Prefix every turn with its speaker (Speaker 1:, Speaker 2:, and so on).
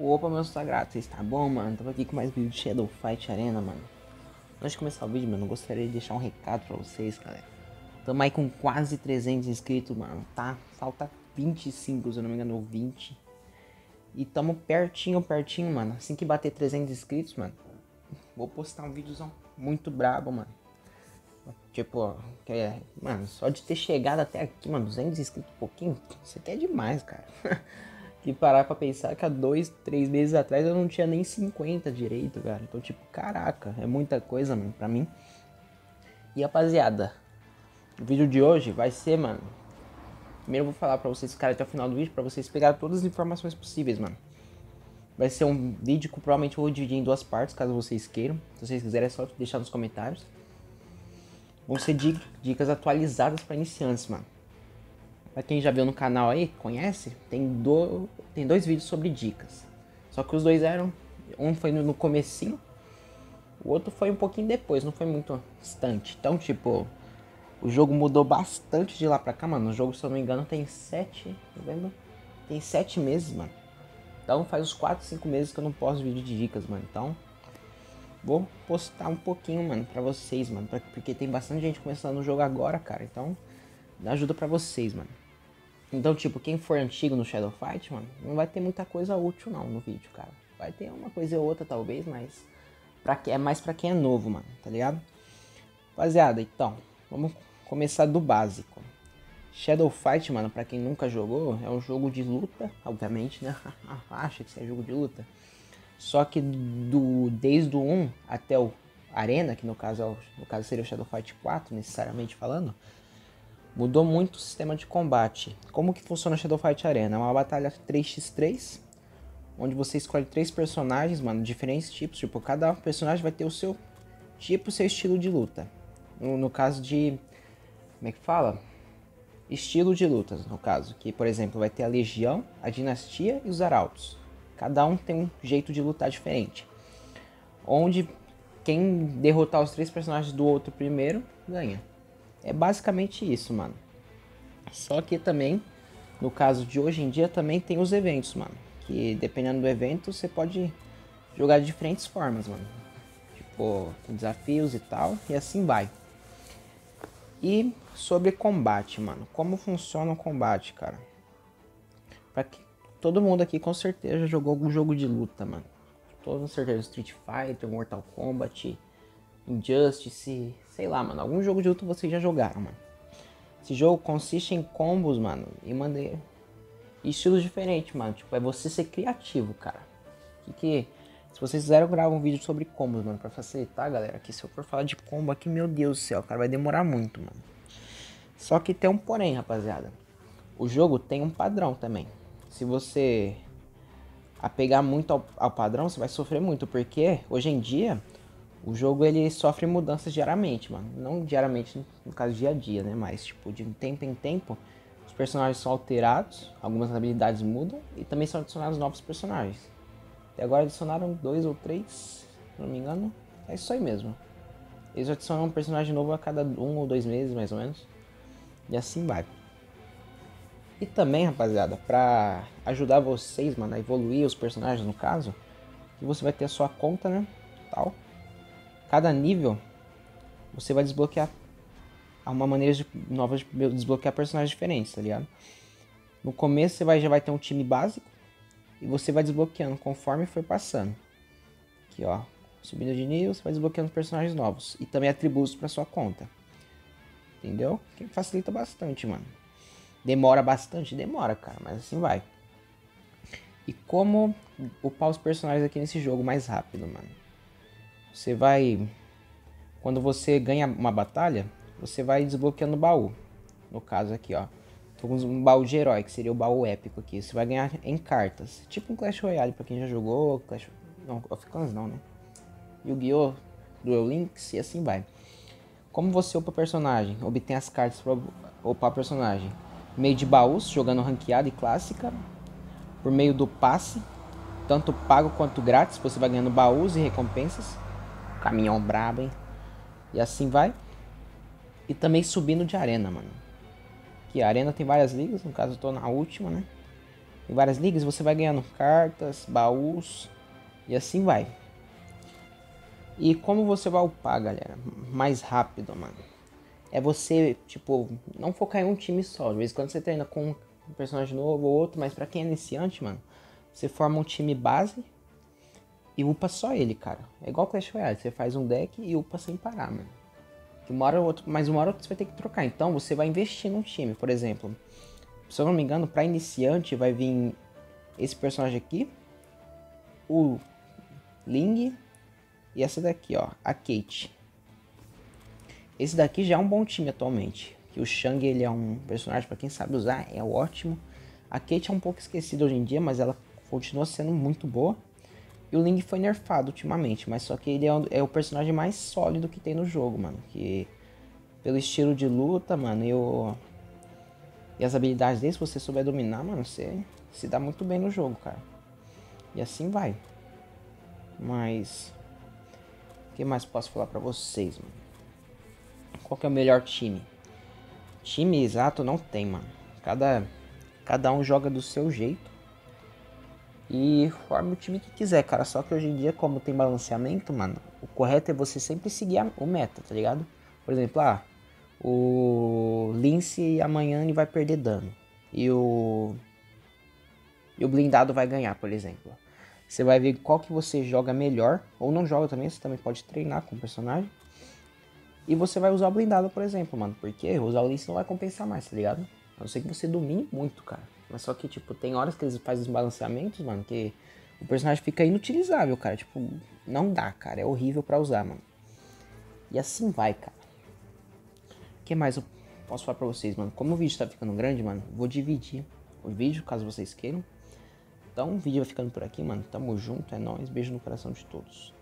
Speaker 1: Opa, meu sagrado, você está bom, mano? Tava aqui com mais vídeo de Shadow Fight Arena, mano. Antes de começar o vídeo, mano, eu gostaria de deixar um recado pra vocês, galera. Tamo aí com quase 300 inscritos, mano, tá? Falta 25, se eu não me engano, 20. E tamo pertinho, pertinho, mano. Assim que bater 300 inscritos, mano, vou postar um videozão muito brabo, mano. Tipo, que é, mano, só de ter chegado até aqui, mano, 200 inscritos, pouquinho, isso aqui é demais, cara. que parar pra pensar que há dois, três meses atrás eu não tinha nem 50 direito, cara. Então, tipo, caraca, é muita coisa, mano, pra mim. E rapaziada, o vídeo de hoje vai ser, mano. Primeiro eu vou falar pra vocês ficarem até o final do vídeo, pra vocês pegarem todas as informações possíveis, mano. Vai ser um vídeo que provavelmente eu vou dividir em duas partes, caso vocês queiram. Se vocês quiserem é só deixar nos comentários. Vão ser dicas atualizadas para iniciantes, mano. Pra quem já viu no canal aí, conhece, tem, do, tem dois vídeos sobre dicas. Só que os dois eram. Um foi no comecinho, o outro foi um pouquinho depois, não foi muito distante. Então, tipo, o jogo mudou bastante de lá pra cá, mano. O jogo, se eu não me engano, tem sete. Novembro? Tem sete meses, mano. Então faz uns 4, 5 meses que eu não posto vídeo de dicas, mano. Então, vou postar um pouquinho, mano, pra vocês, mano. Porque tem bastante gente começando o jogo agora, cara. Então, dá ajuda pra vocês, mano. Então, tipo, quem for antigo no Shadow Fight, mano, não vai ter muita coisa útil não no vídeo, cara. Vai ter uma coisa ou outra, talvez, mas pra que, é mais pra quem é novo, mano, tá ligado? Rapaziada, então, vamos começar do básico. Shadow Fight, mano, pra quem nunca jogou, é um jogo de luta, obviamente, né? Acha que isso é jogo de luta. Só que do, desde o 1 até o Arena, que no caso, é no caso seria o Shadow Fight 4, necessariamente falando, Mudou muito o sistema de combate. Como que funciona Shadow Fight Arena? É uma batalha 3x3, onde você escolhe três personagens, mano, diferentes tipos. Tipo, cada personagem vai ter o seu tipo, seu estilo de luta. No, no caso de... Como é que fala? Estilo de lutas, no caso. Que, por exemplo, vai ter a Legião, a Dinastia e os Arautos. Cada um tem um jeito de lutar diferente. Onde quem derrotar os três personagens do outro primeiro, ganha. É basicamente isso, mano. Só que também, no caso de hoje em dia, também tem os eventos, mano. Que dependendo do evento, você pode jogar de diferentes formas, mano. Tipo, desafios e tal, e assim vai. E sobre combate, mano. Como funciona o combate, cara? Pra que todo mundo aqui com certeza jogou algum jogo de luta, mano. Todo certeza Street Fighter, Mortal Kombat, Injustice, sei lá, mano. Algum jogo de luta vocês já jogaram, mano. Esse jogo consiste em combos, mano, e mandei estilos diferentes, mano. Tipo, é você ser criativo, cara. Que que se vocês quiserem eu gravo um vídeo sobre combos, mano, para facilitar, galera, que se eu for falar de combo aqui, meu Deus do céu, cara, vai demorar muito, mano. Só que tem um porém, rapaziada. O jogo tem um padrão também. Se você apegar muito ao, ao padrão, você vai sofrer muito, porque hoje em dia o jogo ele sofre mudanças diariamente, mano. Não diariamente no caso dia a dia, né? Mas tipo, de tempo em tempo, os personagens são alterados, algumas habilidades mudam e também são adicionados novos personagens. Até agora adicionaram dois ou três, se não me engano. É isso aí mesmo. Eles adicionam um personagem novo a cada um ou dois meses, mais ou menos. E assim vai. E também, rapaziada, pra ajudar vocês, mano, a evoluir os personagens no caso, você vai ter a sua conta, né? Tal cada nível você vai desbloquear uma maneira de, nova de desbloquear personagens diferentes, tá ligado? No começo você vai, já vai ter um time básico e você vai desbloqueando conforme for passando. Aqui, ó, subindo de nível, você vai desbloqueando personagens novos e também atributos para sua conta. Entendeu? Que facilita bastante, mano. Demora bastante? Demora, cara, mas assim vai. E como upar os personagens aqui nesse jogo mais rápido, mano? Você vai. Quando você ganha uma batalha, você vai desbloqueando o baú. No caso aqui, ó. Um baú de herói, que seria o baú épico aqui. Você vai ganhar em cartas. Tipo um Clash Royale, pra quem já jogou. Clash... Não, Clans não, né? Yu-Gi-Oh! Duel Links e assim vai. Como você upa personagem? Obtém as cartas para upar personagem. Meio de baús, jogando ranqueada e clássica. Por meio do passe, tanto pago quanto grátis, você vai ganhando baús e recompensas. Caminhão brabo, hein? E assim vai. E também subindo de arena, mano. Que a arena tem várias ligas, no caso eu tô na última, né? em várias ligas, você vai ganhando cartas, baús e assim vai. E como você vai upar, galera? Mais rápido, mano. É você, tipo, não focar em um time só. Às vezes quando você treina com um personagem novo ou outro, mas pra quem é iniciante, mano, você forma um time base e upa só ele, cara. É igual Clash Royale, você faz um deck e upa sem parar, mano. Uma hora ou outra, mas uma hora ou outra você vai ter que trocar. Então você vai investir num time, por exemplo. Se eu não me engano, pra iniciante vai vir esse personagem aqui, o Ling e essa daqui, ó, a Kate. Esse daqui já é um bom time atualmente. Que o Shang ele é um personagem para quem sabe usar, é ótimo. A Kate é um pouco esquecida hoje em dia, mas ela continua sendo muito boa. E o Ling foi nerfado ultimamente, mas só que ele é o, é o personagem mais sólido que tem no jogo, mano. Que pelo estilo de luta, mano, e, o, e as habilidades dele, se você souber dominar, mano, você se dá muito bem no jogo, cara. E assim vai. Mas o que mais posso falar para vocês, mano? Qual que é o melhor time? Time exato não tem, mano. Cada cada um joga do seu jeito e forma o time que quiser, cara. Só que hoje em dia, como tem balanceamento, mano, o correto é você sempre seguir o meta, tá ligado? Por exemplo, ah, o Lince amanhã ele vai perder dano. E o. E o blindado vai ganhar, por exemplo. Você vai ver qual que você joga melhor, ou não joga também, você também pode treinar com o personagem. E você vai usar o blindado, por exemplo, mano. Porque usar o Lince não vai compensar mais, tá ligado? A não ser que você domine muito, cara. Mas só que, tipo, tem horas que eles fazem os balanceamentos, mano, que o personagem fica inutilizável, cara. Tipo, não dá, cara. É horrível para usar, mano. E assim vai, cara. O que mais eu posso falar pra vocês, mano? Como o vídeo tá ficando grande, mano, vou dividir o vídeo, caso vocês queiram. Então, o vídeo vai ficando por aqui, mano. Tamo junto, é nóis. Beijo no coração de todos.